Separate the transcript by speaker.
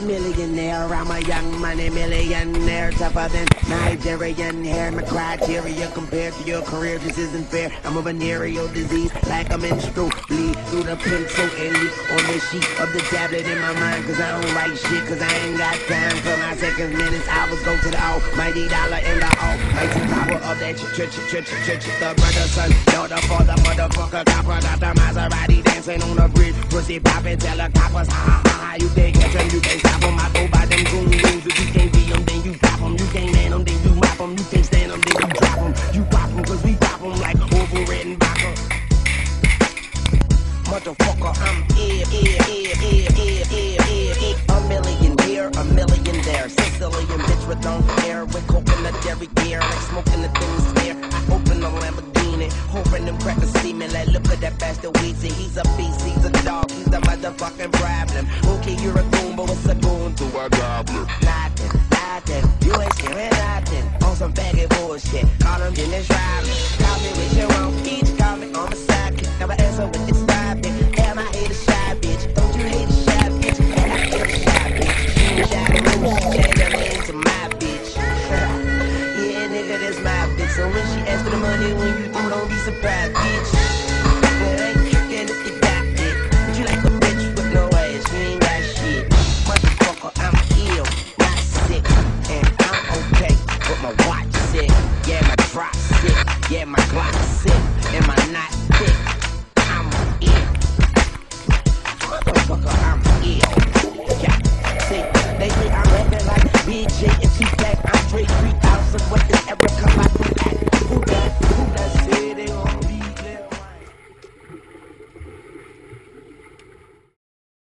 Speaker 1: hair. I'm a young money millionaire, tougher than Nigerian hair. My criteria compared to your career just isn't fair. I'm a venereal disease, like a menstrual bleed through the pencil and leak on the sheet of the tablet in my mind. Cause I don't write shit, cause I ain't got time for my seconds, minutes, hours. Go to the almighty dollar and the almighty power of that ch ch ch ch ch ch the brother son, daughter for the motherfucker, copper, got the Maserati dancing on the bridge, pussy popping, tell the coppers, ha ha ha, you can't catch 'em, you can't stop 'em. I go by them goon rules, if you can't beat 'em, then you drop 'em. You can't man 'em, then you mop 'em. You can't stand 'em, then you drop 'em. You pop 'em, cause we pop 'em like red and vodka. Motherfucker, I'm here, here, here, here, here, here, here. A million here, a million there. Sicilian bitch with long hair, with coconut dairy gear, like smoking the things there. I open the Lamborghini, look at that bastard Weezy. He's a beast, he's a dog, he's a motherfucking problem. Okay, you're a goon, but what's a goon to a goblin? Nothing, nothing. You ain't sharing nothing. On some baggy bullshit. Call him Dennis Rodman. Call me with your own beach. Call me on my sidekick. Never answer with this side bitch. Am I hate a shy bitch? Don't you hate a shy bitch? And I hate a shy bitch. You shy bitch. Change her name to my bitch. yeah, nigga, that's my bitch. So when she asks for the money, when you do, don't be surprised, bitch. Yeah, my Glock set, and my night.